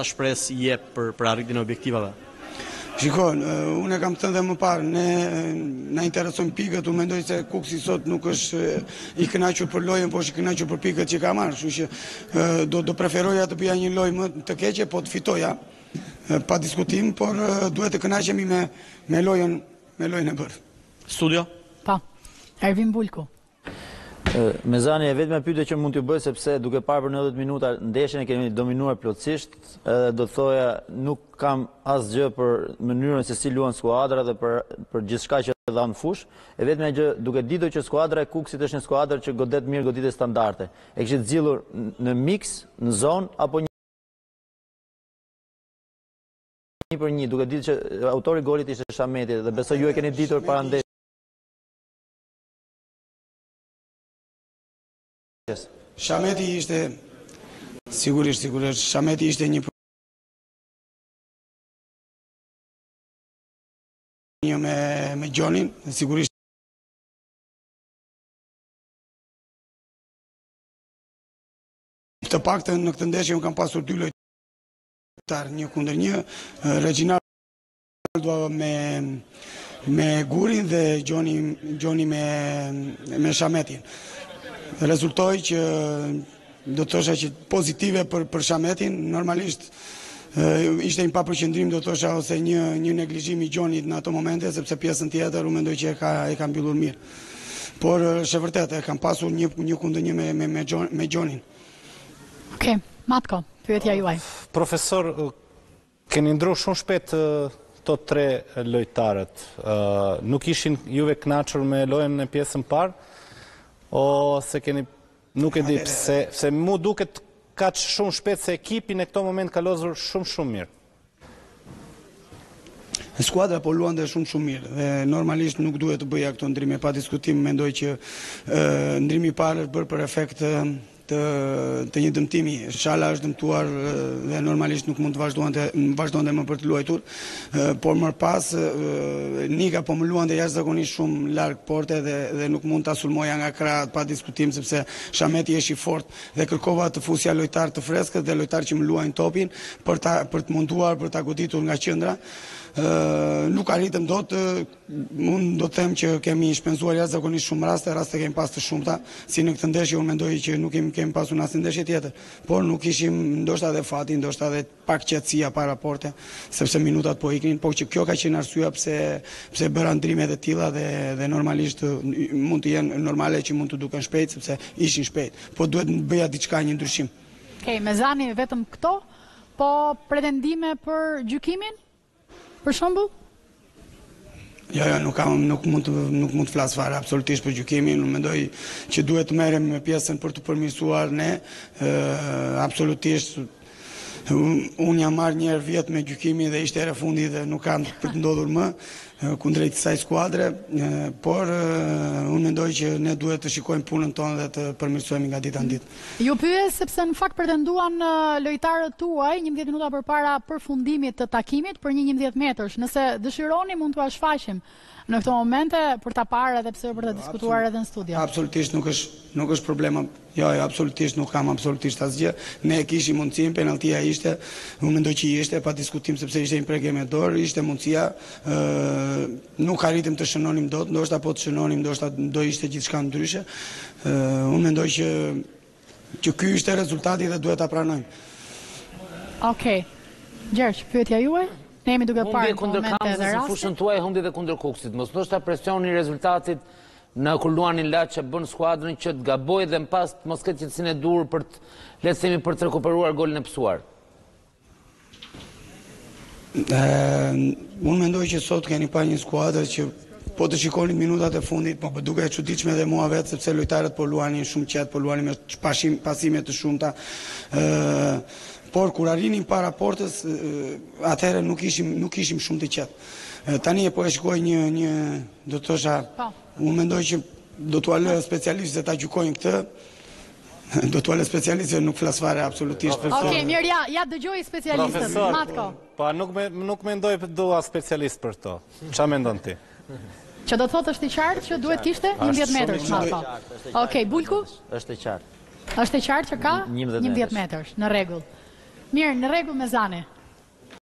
Sa shpresë jep për për arritjen e objektivave? Shiko, unë e kam thënë dhe më parë, ne na interesojnë pikët, unë mendoj se Kukësi sot nuk është i kënaqur për lojën, por është i kënaqur për pikët që ka marrë, kështu që do do preferoja të bëja një lojë më të keqe, po të fitoja pa diskutim, por duhet të kënaqemi me me lojën me lojën e bërë. Studio? Po. Ervin Bulku. Mezani, e vetmja pyetje që mund t'ju bëj sepse duke parë për nëntëdhjetë minuta ndeshjen e keni dominuar plotësisht, edhe do të thoja nuk kam asgjë për mënyrën se si luan skuadra dhe për për gjithçka që dha në fushë, e vetmja gjë duke ditur që skuadra e Kukësit është një skuadër që godet mirë goditje standarde. E kishit zgjidhur në miks, në zonë apo një për një, duke ditur që autor i golit ishte Shameti dhe besoj ju e keni ditur para ndeshjes. Shameti ishte sigurisht sigurisht Shameti ishte një një, me me Gjonin sigurisht të paktën në këtë ndeshje unë kam pasur dy lojtarë një kundër një Reginald Alba me me Gurin dhe Gjoni Gjoni me me Shametin. Rezultoi që do të thosha që pozitive për për Shametin, normalisht ishte një papërqendrim do të thosha ose një një neglizhim i Gjonit në ato momente sepse pjesën tjetër unë mendoj që e ka e ka mbyllur mirë. Por është vërtet e kam pasur një një kundër një me me me, Gjon, me Gjonin. Okej, okay. Matko, pyetja juaj. Profesor, Keni ndrru shumë shpejt të tre lojtarët. Nuk ishin juve kënaqur me lojën në pjesën parë? Ose keni nuk e di pse, se mu duket kaq shumë shpejt se ekipi në këto moment ka lozur shumë shumë mirë. Skuadra po luante shumë shumë mirë dhe normalisht nuk duhet të bëja këto ndërrime, pa diskutim mendoj që ndërrimi i parë është bërë për efekt të të një dëmtimi. Shala është dëmtuar dhe normalisht nuk mund të vazhdonte vazhdonte më për të luajtur, por më pas Nika po më luante jashtëzakonisht shumë larg porte dhe dhe nuk mund ta sulmoja nga krahët pa diskutim sepse Shameti është i fortë dhe kërkova të fusja lojtarë të freskët dhe lojtarë që më luajnë topin për ta për t'u munduar për ta goditur nga qendra. Nuk arritëm dot Unë do të them që kemi shpenzuar jashtëzakonisht shumë raste, raste kemi pas të shumta, si në këtë ndeshje unë mendoj që nuk kemi kemi pasur në asnjë ndeshje tjetër, por nuk ishim ndoshta edhe fati, ndoshta edhe pak qetësia para porte, sepse minutat po iknin, por që kjo ka qenë arsyeja pse pse bëra ndërrime të tilla dhe dhe normalisht mund të jenë normale që mund të duken shpejt sepse ishin shpejt, po duhet të bëja diçka një ndryshim. Okej, okay, me Zanin vetëm këto, po pretendime për gjykimin? Për shembull? Jo, jo, nuk kam, nuk mund të nuk mund të flas fare absolutisht për gjykimin, unë mendoj që duhet të merrem me pjesën për të përmirësuar ne ë absolutisht unë jam marrë një herë vjet me gjykimin dhe ishte hera e fundit dhe nuk ka për të ndodhur më kundrejt kësaj skuadre, por unë mendoj që ne duhet të shikojmë punën tonë dhe të përmirësohemi nga dita në ditë. Ju pyes sepse në fakt pretenduan lojtarët tuaj njëmbëdhjetë minuta përpara përfundimit të takimit për një njëmbëdhjetë metrësh. Nëse dëshironi mund t'ua shfaqim në këto momente për ta parë edhe pse jo për ta diskutuar edhe në studio. Absolutisht nuk është nuk është problem. Jo, jo, absolutisht nuk kam absolutisht asgjë. Ne e kishim mundësinë, penalltia ishte, unë mendoj që ishte pa diskutim sepse ishte një prekje me dorë, ishte mundësia, ë Nuk arritëm të shënonim dot, ndoshta po të shënonim, ndoshta do ishte gjithçka ndryshe. Unë mendoj që që ky ishte rezultati dhe duhet ta pranojmë. Okej. Gjergj, pyetja juaj? Ne jemi duke parë kundër Kamzës në fushën tuaj, humbje dhe kundër Kukësit. Mos ndoshta presioni i rezultatit në kur luani në Laç e bën skuadrën që të gabojë dhe më pas të mos ketë qetësinë e duhur për të le të themi për të rekuperuar golin e pësuar. Unë mendoj që sot keni pa një skuadër që po të shikoni minutat e fundit, po dukej e çuditshme dhe mua vetë sepse lojtarët po luanin shumë qetë, po luanin me pashim pasime të shumta. Ëh, por kur arrinim para portës, atëherë nuk ishim nuk kishim shumë të qetë. Tani e po e shikoj një një do të thosha, po. unë mendoj që do t'ua lë specialistëve ta gjykojnë këtë. Do t'ua lë specialistëve, nuk flas fare absolutisht për këtë. Okej, mirë, ja, ja dëgjojmë specialistët, Profesor, Matko. Po nuk me nuk mendoj të duhet specialist për këto. Ç'a mendon ti? Që do të thotë është i qartë që duhet kishte 11 metërsh Matko. Okej, Bulku? Është e qartë. Është e qartë që ka 11 metërsh, në rregull. Mirë, në rregull me Zanin.